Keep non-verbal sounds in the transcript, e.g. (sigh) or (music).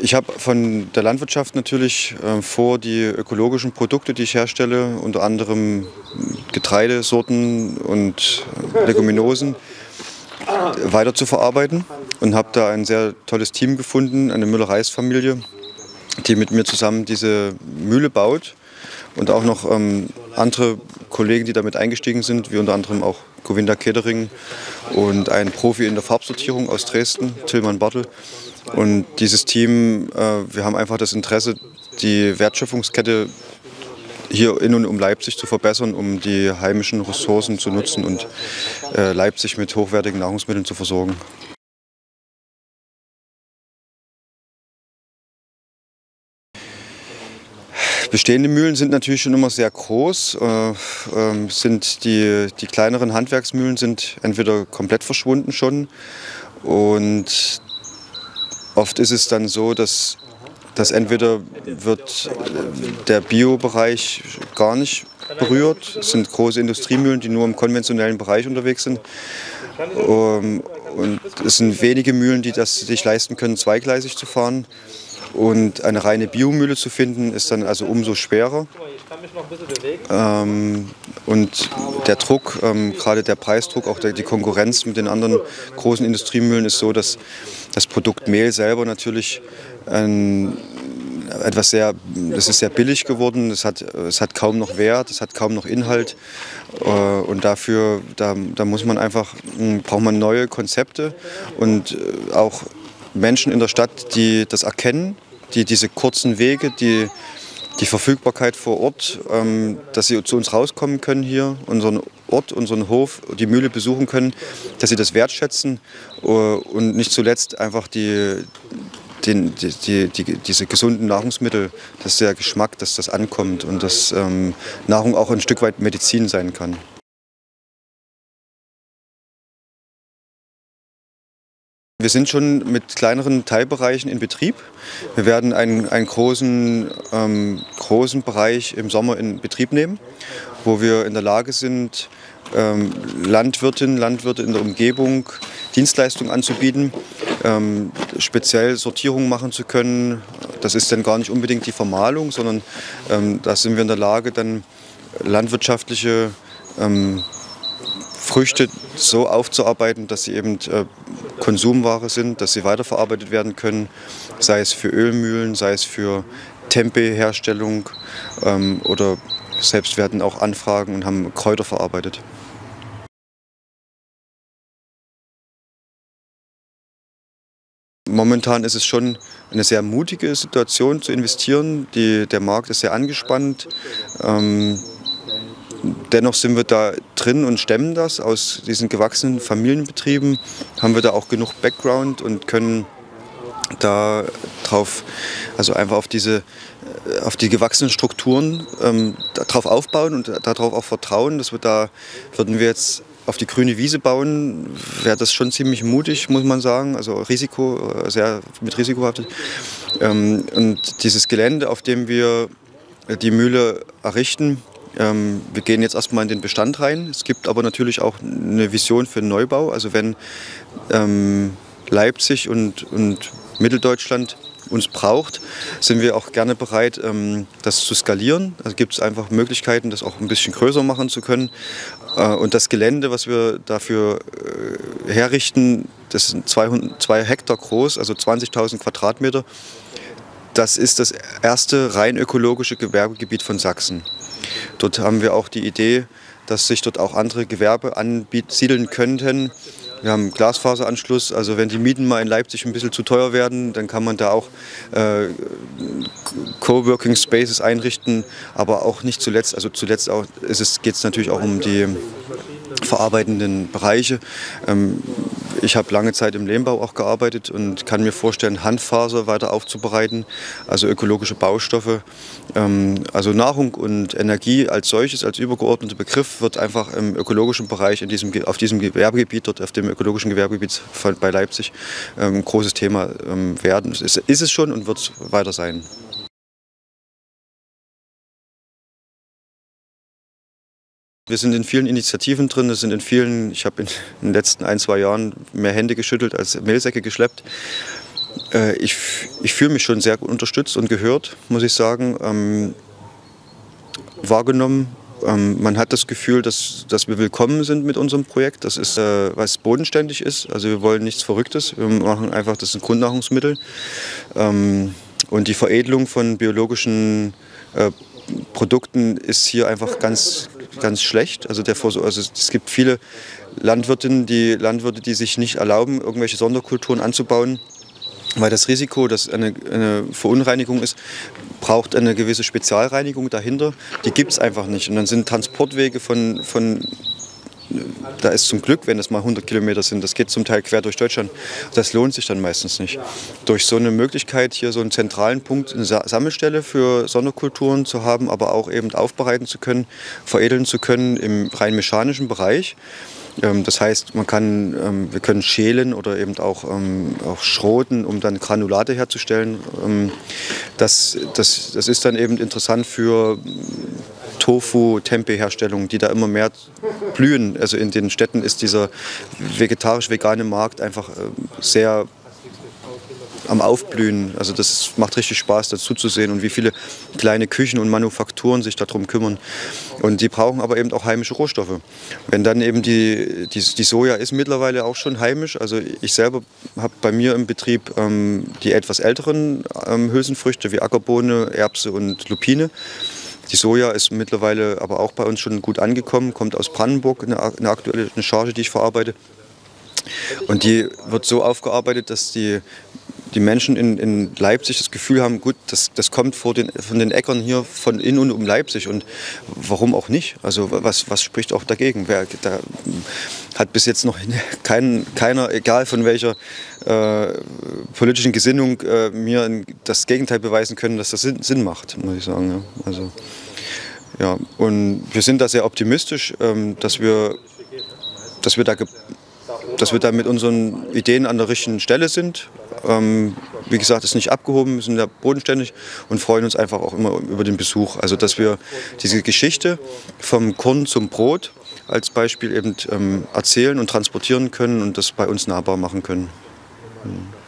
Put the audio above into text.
Ich habe von der Landwirtschaft natürlich äh, vor, die ökologischen Produkte, die ich herstelle, unter anderem Getreidesorten und Leguminosen, weiter zu verarbeiten und habe da ein sehr tolles Team gefunden, eine Müller-Reis-Familie, die mit mir zusammen diese Mühle baut und auch noch ähm, andere Kollegen, die damit eingestiegen sind, wie unter anderem auch Govinda Kedering und ein Profi in der Farbsortierung aus Dresden, Tillmann Bartel. Und dieses Team, äh, wir haben einfach das Interesse, die Wertschöpfungskette hier in und um Leipzig zu verbessern, um die heimischen Ressourcen zu nutzen und äh, Leipzig mit hochwertigen Nahrungsmitteln zu versorgen. Bestehende Mühlen sind natürlich schon immer sehr groß. Äh, äh, sind die, die kleineren Handwerksmühlen sind entweder komplett verschwunden schon und oft ist es dann so, dass, dass entweder wird der Biobereich gar nicht berührt. Es sind große Industriemühlen, die nur im konventionellen Bereich unterwegs sind. Um, und es sind wenige Mühlen, die das sich leisten können, zweigleisig zu fahren. Und eine reine Biomühle zu finden, ist dann also umso schwerer. Ähm, und der Druck, ähm, gerade der Preisdruck, auch der, die Konkurrenz mit den anderen großen Industriemühlen ist so, dass das Produkt Mehl selber natürlich ein, etwas sehr, das ist sehr billig geworden, es hat, es hat kaum noch Wert, es hat kaum noch Inhalt. Äh, und dafür, da, da muss man einfach, hm, braucht man neue Konzepte und äh, auch Menschen in der Stadt, die das erkennen, die diese kurzen Wege, die, die Verfügbarkeit vor Ort, ähm, dass sie zu uns rauskommen können hier, unseren Ort, unseren Hof, die Mühle besuchen können, dass sie das wertschätzen äh, und nicht zuletzt einfach die, den, die, die, diese gesunden Nahrungsmittel, dass der Geschmack, dass das ankommt und dass ähm, Nahrung auch ein Stück weit Medizin sein kann. Wir sind schon mit kleineren Teilbereichen in Betrieb. Wir werden einen, einen großen, ähm, großen Bereich im Sommer in Betrieb nehmen, wo wir in der Lage sind, ähm, Landwirtinnen, Landwirte in der Umgebung Dienstleistungen anzubieten, ähm, speziell Sortierungen machen zu können. Das ist dann gar nicht unbedingt die Vermahlung, sondern ähm, da sind wir in der Lage, dann landwirtschaftliche ähm, Früchte so aufzuarbeiten, dass sie eben äh, Konsumware sind, dass sie weiterverarbeitet werden können, sei es für Ölmühlen, sei es für Tempeh-Herstellung ähm, oder selbst werden auch Anfragen und haben Kräuter verarbeitet. Momentan ist es schon eine sehr mutige Situation zu investieren. Die, der Markt ist sehr angespannt. Ähm, dennoch sind wir da drin und stemmen das. Aus diesen gewachsenen Familienbetrieben haben wir da auch genug Background und können da drauf, also einfach auf diese, äh, auf die gewachsenen Strukturen ähm, darauf aufbauen und darauf auch vertrauen, dass wir da, würden wir jetzt auf die grüne Wiese bauen, wäre das schon ziemlich mutig, muss man sagen. Also Risiko, äh, sehr mit Risiko behaftet. Ähm, und dieses Gelände, auf dem wir die Mühle errichten, wir gehen jetzt erstmal in den Bestand rein. Es gibt aber natürlich auch eine Vision für einen Neubau. Also wenn ähm, Leipzig und, und Mitteldeutschland uns braucht, sind wir auch gerne bereit, ähm, das zu skalieren. Also gibt es einfach Möglichkeiten, das auch ein bisschen größer machen zu können. Äh, und das Gelände, was wir dafür äh, herrichten, das sind 2 Hektar groß, also 20.000 Quadratmeter. Das ist das erste rein ökologische Gewerbegebiet von Sachsen. Dort haben wir auch die Idee, dass sich dort auch andere Gewerbe ansiedeln könnten. Wir haben Glasfaseranschluss, also wenn die Mieten mal in Leipzig ein bisschen zu teuer werden, dann kann man da auch äh, Coworking Spaces einrichten, aber auch nicht zuletzt, also zuletzt geht es natürlich auch um die verarbeitenden Bereiche. Ähm, ich habe lange Zeit im Lehmbau auch gearbeitet und kann mir vorstellen, Handfaser weiter aufzubereiten, also ökologische Baustoffe. Ähm, also Nahrung und Energie als solches, als übergeordneter Begriff, wird einfach im ökologischen Bereich in diesem, auf diesem Gewerbegebiet, dort auf dem ökologischen Gewerbegebiet bei Leipzig, ein ähm, großes Thema werden. Ist, ist es schon und wird es weiter sein. Wir sind in vielen Initiativen drin, es sind in vielen, ich habe in den letzten ein, zwei Jahren mehr Hände geschüttelt als Mehlsäcke geschleppt. Äh, ich ich fühle mich schon sehr unterstützt und gehört, muss ich sagen. Ähm, wahrgenommen. Ähm, man hat das Gefühl, dass, dass wir willkommen sind mit unserem Projekt. Das ist, äh, was bodenständig ist. Also wir wollen nichts Verrücktes. Wir machen einfach, das sind Grundnahrungsmittel. Ähm, und die Veredelung von biologischen äh, Produkten ist hier einfach ganz, ganz schlecht. Also, der, also es gibt viele Landwirtinnen, die Landwirte, die sich nicht erlauben, irgendwelche Sonderkulturen anzubauen, weil das Risiko, dass eine, eine Verunreinigung ist, braucht eine gewisse Spezialreinigung dahinter. Die gibt es einfach nicht. Und dann sind Transportwege von, von da ist zum Glück, wenn es mal 100 Kilometer sind, das geht zum Teil quer durch Deutschland, das lohnt sich dann meistens nicht. Durch so eine Möglichkeit, hier so einen zentralen Punkt, eine Sammelstelle für Sonderkulturen zu haben, aber auch eben aufbereiten zu können, veredeln zu können im rein mechanischen Bereich, ähm, das heißt, man kann, ähm, wir können schälen oder eben auch, ähm, auch schroten, um dann Granulate herzustellen. Das, das, das ist dann eben interessant für Tofu, Tempeh-Herstellung, die da immer mehr blühen. Also in den Städten ist dieser vegetarisch-vegane Markt einfach sehr am Aufblühen. Also das macht richtig Spaß, dazu zu sehen und wie viele kleine Küchen und Manufakturen sich darum kümmern. Und die brauchen aber eben auch heimische Rohstoffe. Wenn dann eben die, die, die Soja ist mittlerweile auch schon heimisch. Also ich selber habe bei mir im Betrieb ähm, die etwas älteren ähm, Hülsenfrüchte wie Ackerbohne, Erbse und Lupine. Die Soja ist mittlerweile aber auch bei uns schon gut angekommen, kommt aus Brandenburg, eine, eine aktuelle eine Charge, die ich verarbeite. Und die wird so aufgearbeitet, dass die die Menschen in, in Leipzig das Gefühl haben, gut, das, das kommt vor den, von den Äckern hier von in und um Leipzig und warum auch nicht? Also was, was spricht auch dagegen? Wer, da hat bis jetzt noch (laughs) kein, keiner, egal von welcher äh, politischen Gesinnung, äh, mir das Gegenteil beweisen können, dass das Sinn, Sinn macht, muss ich sagen. Ja. Also, ja, und wir sind da sehr optimistisch, ähm, dass wir, dass wir da dass wir da mit unseren Ideen an der richtigen Stelle sind. Ähm, wie gesagt, ist nicht abgehoben, wir sind da bodenständig und freuen uns einfach auch immer über den Besuch. Also dass wir diese Geschichte vom Korn zum Brot als Beispiel eben ähm, erzählen und transportieren können und das bei uns nahbar machen können. Mm.